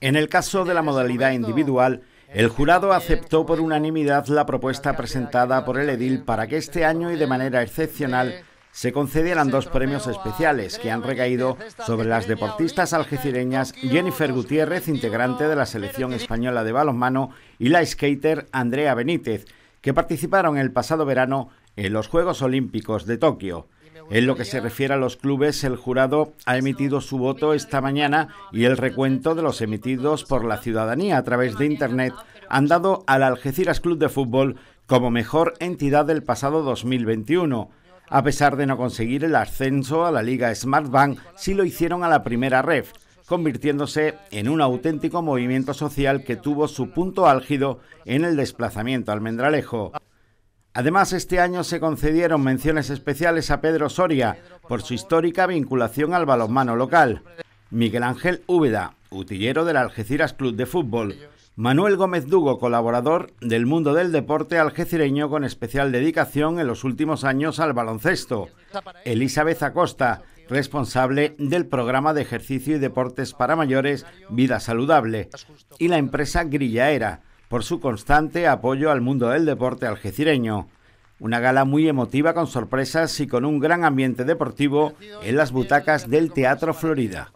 En el caso de la modalidad individual, el jurado aceptó por unanimidad la propuesta presentada por el edil para que este año y de manera excepcional se concedieran dos premios especiales que han recaído sobre las deportistas algecireñas Jennifer Gutiérrez, integrante de la selección española de balonmano, y la skater Andrea Benítez, que participaron el pasado verano en los Juegos Olímpicos de Tokio. En lo que se refiere a los clubes, el jurado ha emitido su voto esta mañana y el recuento de los emitidos por la ciudadanía a través de Internet han dado al Algeciras Club de Fútbol como mejor entidad del pasado 2021. A pesar de no conseguir el ascenso a la Liga Smartbank, sí lo hicieron a la primera ref, convirtiéndose en un auténtico movimiento social que tuvo su punto álgido en el desplazamiento al Mendralejo. Además, este año se concedieron menciones especiales a Pedro Soria por su histórica vinculación al balonmano local. Miguel Ángel Úbeda, utillero del Algeciras Club de Fútbol. Manuel Gómez Dugo, colaborador del mundo del deporte algecireño con especial dedicación en los últimos años al baloncesto. Elizabeth Acosta, responsable del programa de ejercicio y deportes para mayores Vida Saludable. Y la empresa Grillaera por su constante apoyo al mundo del deporte algecireño. Una gala muy emotiva con sorpresas y con un gran ambiente deportivo en las butacas del Teatro Florida.